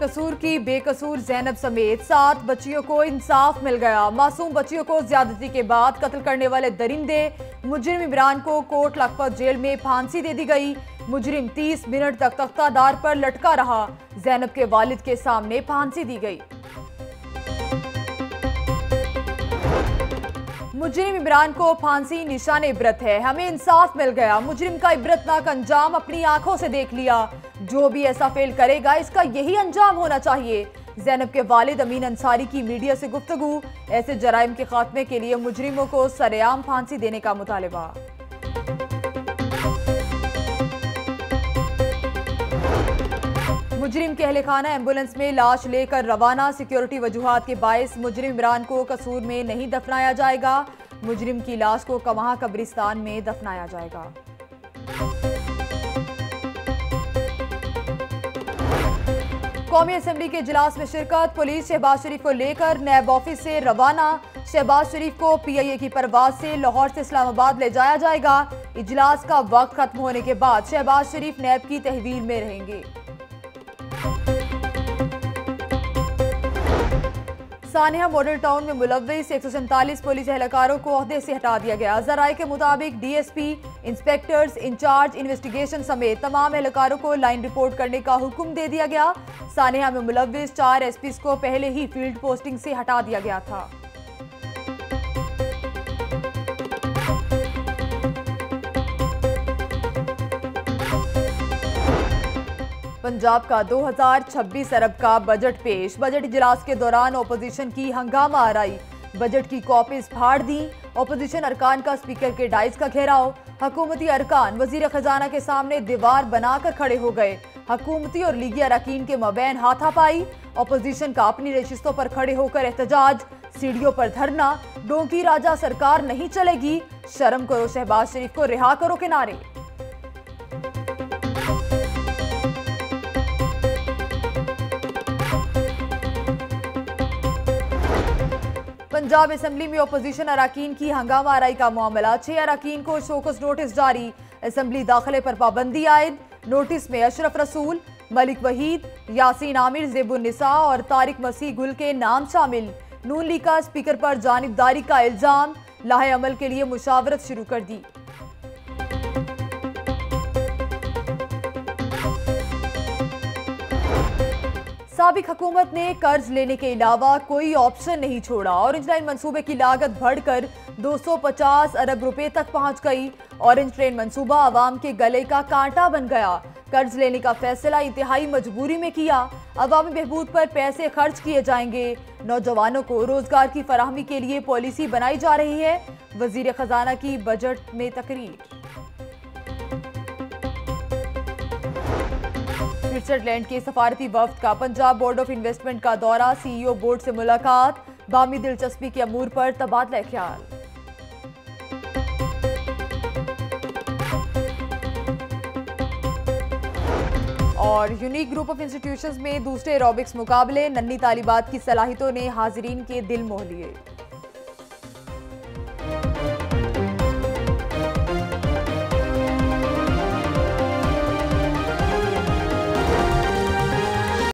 قصور کی بے قصور زینب سمیت سات بچیوں کو انصاف مل گیا۔ معصوم بچیوں کو زیادتی کے بعد قتل کرنے والے درندے مجرم عمران کو کوٹ لکھپت جیل میں پھانسی دے دی گئی۔ مجرم تیس منٹ تک تختہ دار پر لٹکا رہا۔ زینب کے والد کے سامنے پھانسی دی گئی۔ مجرم عمران کو پھانسی نشان عبرت ہے۔ ہمیں انصاف مل گیا۔ مجرم کا عبرتناک انجام اپنی آنکھوں سے دیکھ لیا۔ جو بھی ایسا فیل کرے گا، اس کا یہی انجام ہونا چاہیے۔ زینب کے والد امین انصاری کی میڈیا سے گفتگو۔ ایسے جرائم کے خاتمے کے لیے مجرموں کو سریعام پھانسی دینے کا مطالبہ۔ مجرم کے اہل خانہ ایمبولنس میں لاش لے کر روانہ سیکیورٹی وجوہات کے باعث مجرم عمران کو قصور میں نہیں دفنایا جائے گا۔ مجرم کی لاش کو کمہا قبرستان میں دفنایا جائے گا۔ قومی اسمبلی کے اجلاس میں شرکت، پولیس شہباز شریف کو لے کر نیب آفس سے روانہ۔ شہباز شریف کو پی آئی اے کی پرواز سے لاہور سے اسلام آباد لے جایا جائے گا۔ اجلاس کا وقت ختم ہونے کے بعد شہباز شریف نیب کی تحویل میں رہیں گے۔ سانحہ ماڈل ٹاؤن میں ملوث ایک سو سنتالیس پولیس اہلکاروں کو عہدے سے ہٹا دیا گیا۔ ذرائع کے مطابق D S P, inspectors, incharge, investigation سمیت تمام اہلکاروں کو لائن رپورٹ کرنے کا حکم دے دیا گیا۔ سانحہ میں ملوث چار ایس پیز کو پہلے ہی فیلڈ پوسٹنگ سے ہٹا دیا گیا تھا۔ پنجاب کا دو ہزار چھبیس ارب کا بجٹ پیش۔ بجٹ اجلاس کے دوران اپوزیشن کی ہنگامہ آرائی۔ بجٹ کی کاپیز پھاڑ دیں۔ اپوزیشن ارکان کا سپیکر کے ڈائز کا گھیراؤ۔ حکومتی ارکان وزیر خزانہ کے سامنے دیوار بنا کر کھڑے ہو گئے۔ حکومتی اور لیگی اراکین کے مبین ہاتھا پائی۔ اپوزیشن کا اپنی نشستوں پر کھڑے ہو کر احتجاج۔ سیڑھیوں پر دھرنا۔ ڈونکی راجہ سرکار نہیں چلے گی۔ شرم کرو شہباز شریف کو، رہا کرو کنارے۔ پنجاب اسمبلی میں اپوزیشن اراکین کی ہنگامہ آرائی کا معاملہ، چھ اراکین کو شوکس نوٹس جاری۔ اسمبلی داخلے پر پابندی عائد، نوٹس میں اشرف رسول، ملک وحید، یاسین عامر، زیب النساء اور طارق مسیح گل کے نام شامل۔ نون لیگ کا اسپیکر پر جانبداری کا الزام لاہ عمل کے لیے مشاورت شروع کر دی۔ سابق حکومت نے قرض لینے کے علاوہ کوئی آپشن نہیں چھوڑا اورنج لائن منصوبے کی لاگت بڑھ کر دو سو پچاس ارب روپے تک پہنچ گئی اورنج ٹرین منصوبہ عوام کے گلے کا کانٹا بن گیا۔ قرض لینے کا فیصلہ انتہائی مجبوری میں کیا۔ عوامی بہبود پر پیسے خرچ کیے جائیں گے۔ نوجوانوں کو روزگار کی فراہمی کے لیے پالیسی بنائی جا رہی ہے۔ وزیر خزانہ کی بجٹ میں تقریر۔ سوئٹزرلینڈ کے سفارتی وفد کا پنجاب بورڈ آف انویسٹمنٹ کا دورہ سی ای او بورڈ سے ملاقات۔ بامی دلچسپی کے امور پر تبادلہ خیال۔ اور یونیک گروپ آف انسٹیٹیوشنز میں دوسرے روبکس مقابلے، ننی طالبات کی صلاحیتوں نے حاضرین کے دل موہ لیے۔